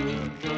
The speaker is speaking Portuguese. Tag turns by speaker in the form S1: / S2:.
S1: Música